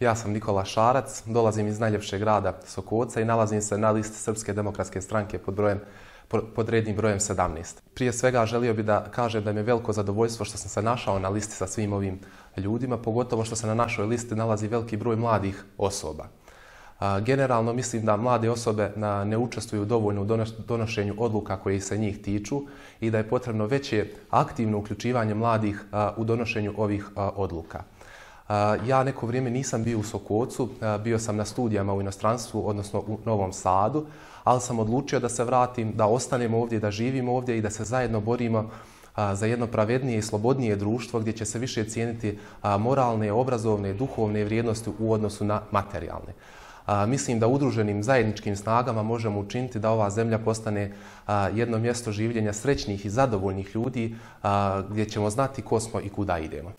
ja sam Nikola Šarac, dolazim iz najljepšeg grada Sokoca i nalazim se na listi Srpske demokratske stranke pod, brojem, pod rednim brojem 17. Prije svega želio bih da kažem da mi je veliko zadovoljstvo što sam se našao na listi sa svim ovim ljudima, pogotovo što se na našoj listi nalazi veliki broj mladih osoba. Generalno mislim da mlade osobe ne učestvuju dovoljno u donošenju odluka koje se njih tiču i da je potrebno veće aktivno uključivanje mladih u donošenju ovih odluka. Ja neko vrijeme nisam bio u Sokocu, bio sam na studijama u inostranstvu, odnosno u Novom Sadu, ali sam odlučio da se vratim, da ostanem ovdje, da živim ovdje i da se zajedno borimo za jedno pravednije i slobodnije društvo gdje će se više cijeniti moralne, obrazovne, duhovne vrijednosti u odnosu na materijalne. Mislim da udruženim zajedničkim snagama možemo učiniti da ova zemlja postane jedno mjesto življenja srećnih i zadovoljnih ljudi gdje ćemo znati ko smo i kuda idemo.